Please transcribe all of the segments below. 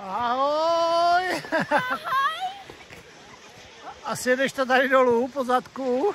Ahoj! Asi jedeš to tady dolů po zadku?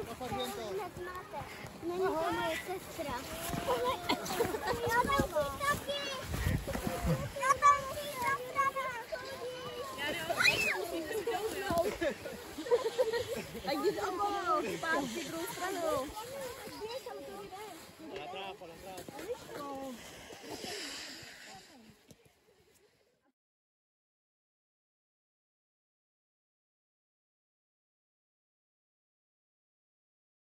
už hned máte. Není to moje sestra. Já tam taky. Já tam a jdi za mnou, zpátky druhou stranou. Natrápa, natrápa.